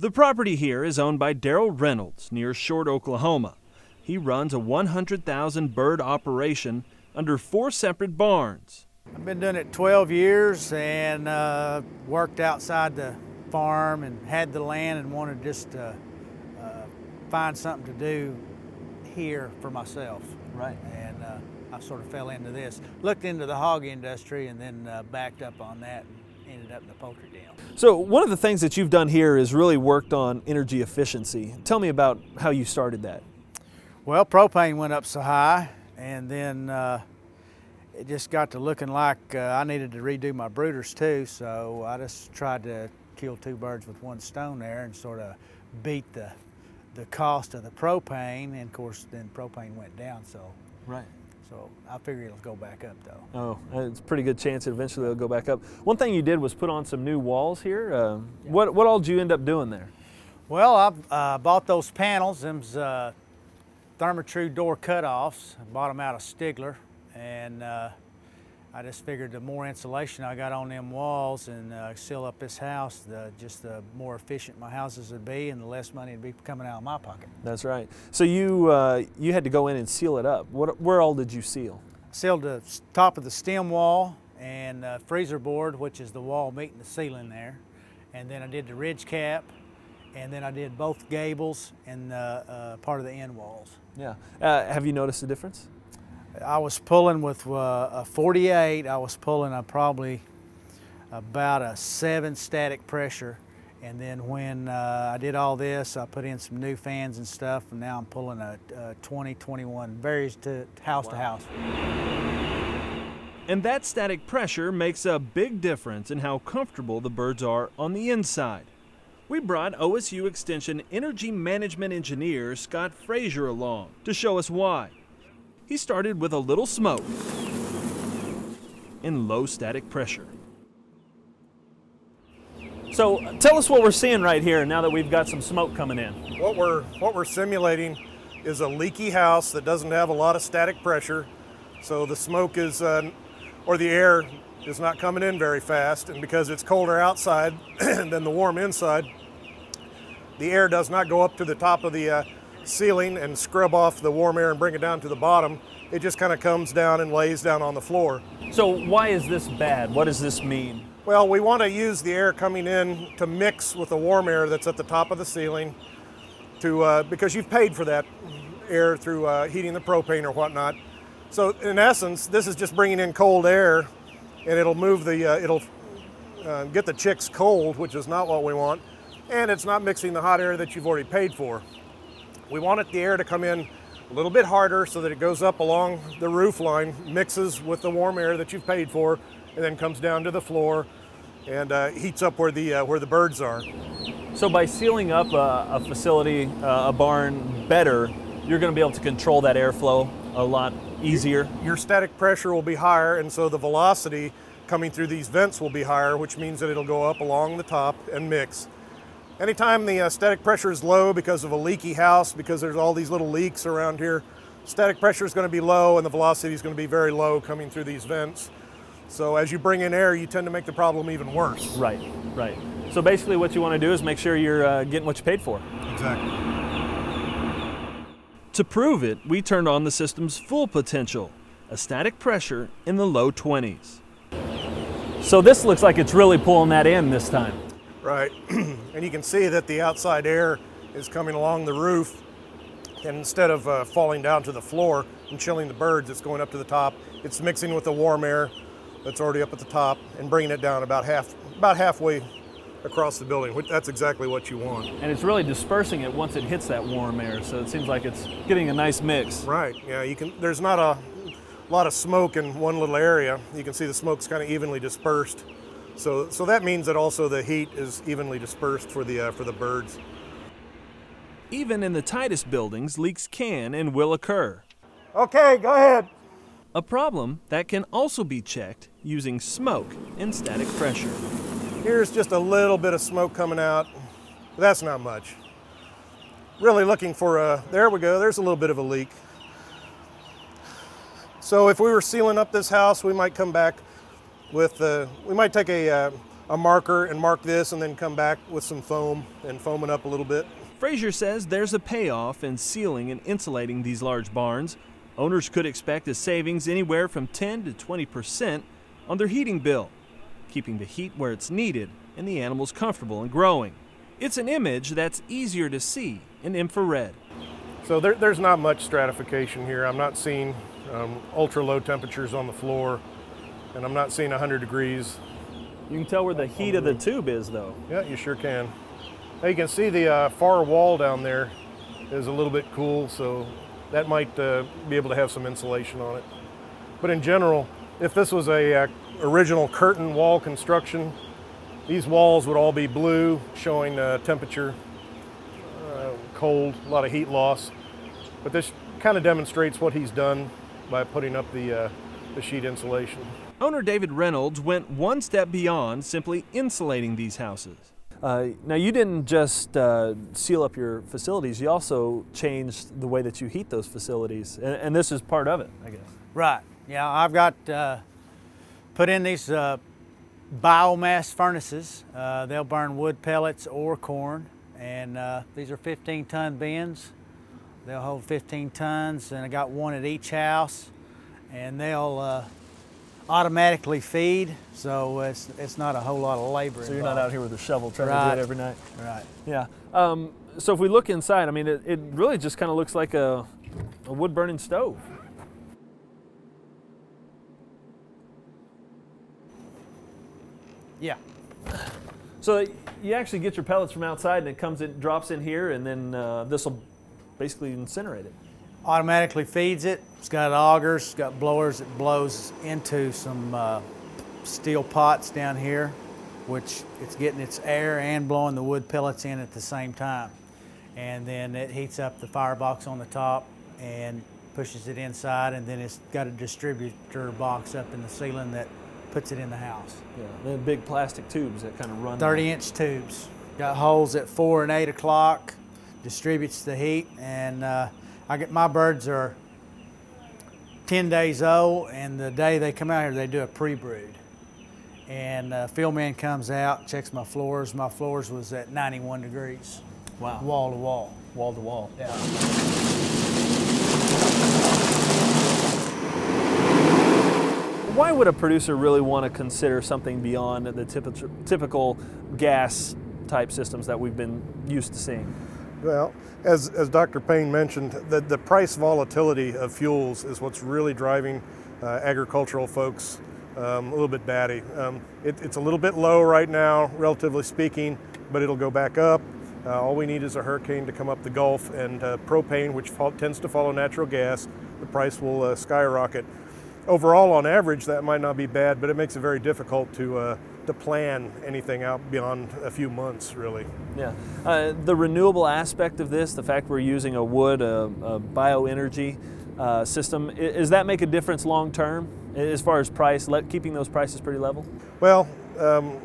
The property here is owned by Daryl Reynolds near Short, Oklahoma. He runs a 100,000 bird operation under four separate barns. I've been doing it 12 years and uh, worked outside the farm and had the land and wanted just to uh, find something to do here for myself. Right. And uh, I sort of fell into this. Looked into the hog industry and then uh, backed up on that ended up in the poultry deal. So, one of the things that you've done here is really worked on energy efficiency. Tell me about how you started that. Well, propane went up so high, and then uh, it just got to looking like uh, I needed to redo my brooders too. So I just tried to kill two birds with one stone there, and sort of beat the the cost of the propane. And of course, then propane went down. So Right. So I figure it'll go back up though. Oh, it's a pretty good chance that eventually it'll go back up. One thing you did was put on some new walls here. Uh, What what all did you end up doing there? Well, I uh, bought those panels. Them's uh, Therma-Tru door cutoffs. I bought them out of Stigler, and uh, I just figured the more insulation I got on them walls and uh, seal up this house, the, just the more efficient my houses would be, and the less money would be coming out of my pocket. That's right. So you uh, you had to go in and seal it up. What where all did you seal? Sealed the top of the stem wall and uh, freezer board, which is the wall meeting the ceiling there, and then I did the ridge cap, and then I did both gables and uh, uh, part of the end walls. Yeah. Uh, have you noticed a difference? I was pulling with uh, a 48. I was pulling a probably about a seven static pressure. And then when uh, I did all this, I put in some new fans and stuff, and now I'm pulling a, a 20, 21. Varies to house to house. And that static pressure makes a big difference in how comfortable the birds are on the inside. We brought OSU Extension Energy Management Engineer Scott Frazier along to show us why. He started with a little smoke and low static pressure. So tell us what we're seeing right here now that we've got some smoke coming in. What we're what we're simulating is a leaky house that doesn't have a lot of static pressure, so the smoke is uh, or the air is not coming in very fast, and because it's colder outside than the warm inside, the air does not go up to the top of the uh, ceiling and scrub off the warm air and bring it down to the bottom. It just kind of comes down and lays down on the floor. So why is this bad? What does this mean? Well, we want to use the air coming in to mix with the warm air that's at the top of the ceiling, to uh, because you've paid for that air through uh, heating the propane or whatnot. So in essence, this is just bringing in cold air, and it'll move the uh, it'll uh, get the chicks cold, which is not what we want, and it's not mixing the hot air that you've already paid for. We want it, the air to come in a little bit harder so that it goes up along the roof line, mixes with the warm air that you've paid for, and then comes down to the floor and uh, heats up where the uh, where the birds are. So by sealing up a, a facility, uh, a barn better, you're going to be able to control that airflow a lot easier. Your static pressure will be higher, and so the velocity coming through these vents will be higher, which means that it'll go up along the top and mix. Anytime the uh, static pressure is low because of a leaky house, because there's all these little leaks around here, static pressure is going to be low and the velocity is going to be very low coming through these vents. So as you bring in air, you tend to make the problem even worse. Right, right. So basically, what you want to do is make sure you're uh, getting what you paid for. Exactly. To prove it, we turned on the system's full potential, a static pressure in the low 20s. So this looks like it's really pulling that in this time. Right. and you can see that the outside air is coming along the roof. And instead of uh, falling down to the floor and chilling the birds, it's going up to the top. It's mixing with the warm air that's already up at the top and bringing it down about half, about halfway across the building. That's exactly what you want. And it's really dispersing it once it hits that warm air, so it seems like it's getting a nice mix. Right. Yeah. You can. There's not a lot of smoke in one little area. You can see the smoke's kind of evenly dispersed. So, so that means that also the heat is evenly dispersed for the uh, for the birds. Even in the tightest buildings, leaks can and will occur. Okay, go ahead. A problem that can also be checked using smoke and static pressure. Here's just a little bit of smoke coming out. That's not much. Really looking for a, there we go, there's a little bit of a leak. So if we were sealing up this house, we might come back with, uh, we might take a, uh, a marker and mark this and then come back with some foam and foam it up a little bit. Frazier says there's a payoff in sealing and insulating these large barns. Owners could expect a savings anywhere from 10 to 20 percent on their heating bill, keeping the heat where it's needed and the animals comfortable and growing. It's an image that's easier to see in infrared. So there, there's not much stratification here. I'm not seeing um, ultra low temperatures on the floor, and I'm not seeing 100 degrees. You can tell where the heat of the tube is, though. Yeah, you sure can. Now you can see the uh, far wall down there is a little bit cool, so that might uh, be able to have some insulation on it. But in general, if this was a uh, original curtain wall construction, these walls would all be blue, showing uh, temperature, uh, cold, a lot of heat loss. But this kind of demonstrates what he's done by putting up the, uh, the sheet insulation. Owner David Reynolds went one step beyond simply insulating these houses. Uh, now, you didn't just uh, seal up your facilities, you also changed the way that you heat those facilities, and, and this is part of it, I guess. Right. Yeah, I've got uh, put in these uh, biomass furnaces. Uh, they'll burn wood pellets or corn, and uh, these are 15 ton bins. They'll hold 15 tons, and I got one at each house, and they'll automatically feed, so it's, it's not a whole lot of labor. So you're not out here with a shovel trying right. to do it every night? Right. Yeah. Um, so if we look inside, I mean, it, it really just kind of looks like a, a wood burning stove. Yeah. So you actually get your pellets from outside and it comes in, drops in here, and then uh, this will basically incinerate it automatically feeds it. It's got augers, it's got blowers that blows into some uh, steel pots down here, which it's getting its air and blowing the wood pellets in at the same time. And then it heats up the firebox on the top and pushes it inside, and then it's got a distributor box up in the ceiling that puts it in the house. Yeah, the big plastic tubes that kind of run. 30 inch tubes. Got holes at four and eight o'clock, distributes the heat, and uh, I get my birds are 10 days old, and the day they come out here, they do a pre-brood. And uh, field man comes out, checks my floors. My floors was at 91 degrees. Wow. Wall to wall. Wall to wall. Yeah. Why would a producer really want to consider something beyond the typical gas type systems that we've been used to seeing? Well, as, as Dr. Payne mentioned, the, the price volatility of fuels is what's really driving uh, agricultural folks um, a little bit batty. Um, it, it's a little bit low right now, relatively speaking, but it'll go back up. Uh, all we need is a hurricane to come up the Gulf, and uh, propane, which tends to follow natural gas, the price will uh, skyrocket. Overall, on average, that might not be bad, but it makes it very difficult to uh, to plan anything out beyond a few months, really. Yeah. Uh, the renewable aspect of this, the fact we're using a wood, a, a bioenergy uh, system, does that make a difference long term as far as price, let, keeping those prices pretty level? Well, um,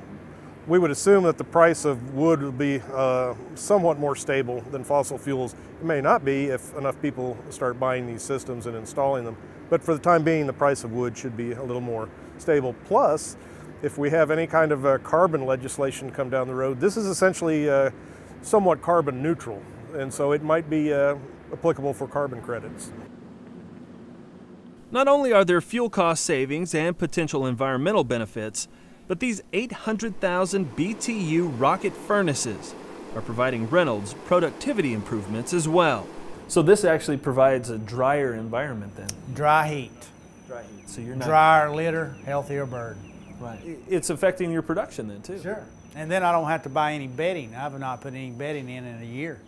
we would assume that the price of wood would be uh, somewhat more stable than fossil fuels. It may not be if enough people start buying these systems and installing them, but for the time being, the price of wood should be a little more stable. Plus, if we have any kind of uh, carbon legislation come down the road, this is essentially uh, somewhat carbon neutral, and so it might be uh, applicable for carbon credits. Not only are there fuel cost savings and potential environmental benefits, but these 800,000 BTU rocket furnaces are providing Reynolds productivity improvements as well. So this actually provides a drier environment then? Dry heat. Dry heat. So you're not drier litter, healthier bird. Right. It's affecting your production then too. Sure. And then I don't have to buy any bedding. I've not put any bedding in in a year.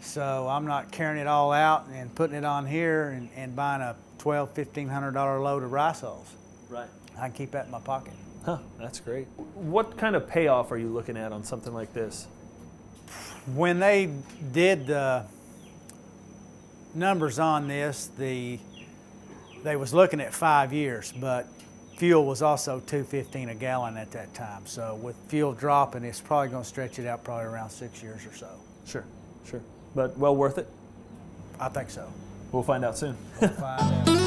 So I'm not carrying it all out and putting it on here and, and buying a twelve, fifteen hundred dollar load of rice hulls. Right. I can keep that in my pocket. Huh, that's great. What kind of payoff are you looking at on something like this? When they did the numbers on this, the they was looking at five years, but fuel was also 215 a gallon at that time. So with fuel dropping, it's probably going to stretch it out probably around six years or so. Sure, sure. But well worth it? I think so. We'll find out soon. We'll find out.